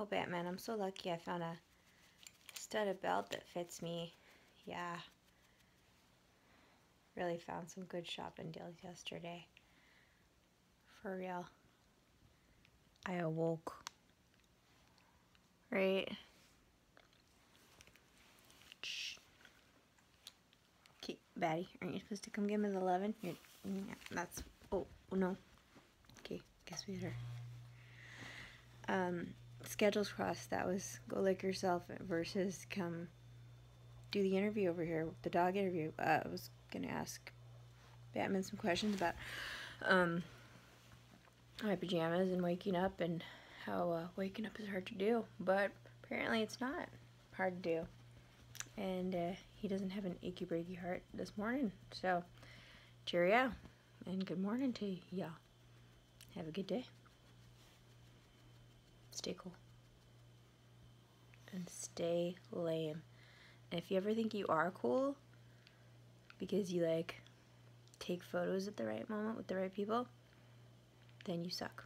Oh, Batman, I'm so lucky I found a studded belt that fits me. Yeah. Really found some good shopping deals yesterday. For real. I awoke. Right? Okay, Batty, aren't you supposed to come give me the 11? You're, yeah, that's, oh, no. Okay, guess we better. Um, schedules crossed. That was go lick yourself versus come do the interview over here, the dog interview. Uh, I was gonna ask Batman some questions about um, my pajamas and waking up and how uh, waking up is hard to do, but apparently it's not hard to do. And uh, he doesn't have an achy breaky heart this morning, so cheerio and good morning to y'all. Have a good day. Stay cool. And stay lame. And if you ever think you are cool because you like take photos at the right moment with the right people, then you suck.